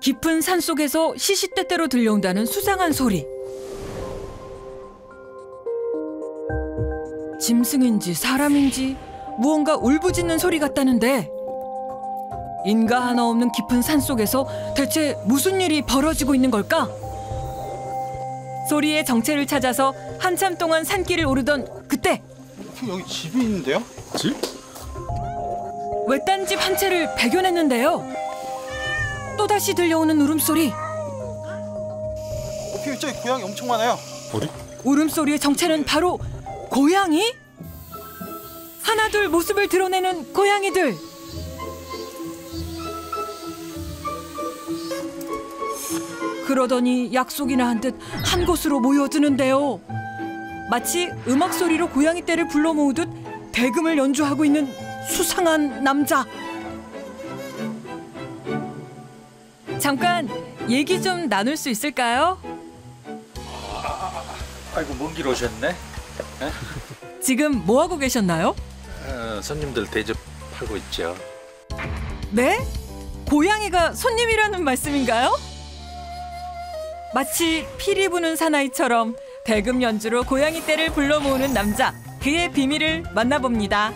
깊은 산 속에서 시시때때로 들려온다는 수상한 소리. 짐승인지 사람인지 무언가 울부짖는 소리 같다는데 인가 하나 없는 깊은 산 속에서 대체 무슨 일이 벌어지고 있는 걸까? 소리의 정체를 찾아서 한참 동안 산길을 오르던 그때 여기 집이 있는데요? 집? 외딴 집 한 채를 발견했는데요. 또다시 들려오는 울음소리. 어, 저기 고양이 엄청 많아요. 어디? 울음소리의 정체는 바로 고양이? 하나둘 모습을 드러내는 고양이들. 그러더니 약속이나 한 듯 한 곳으로 모여드는데요. 마치 음악 소리로 고양이 떼를 불러 모으듯 대금을 연주하고 있는 수상한 남자. 잠깐 얘기 좀 나눌 수 있을까요? 아이고 먼 길 오셨네. 지금 뭐 하고 계셨나요? 어, 손님들 대접하고 있죠. 네? 고양이가 손님이라는 말씀인가요? 마치 피리 부는 사나이처럼 대금 연주로 고양이 떼를 불러 모으는 남자 그의 비밀을 만나봅니다.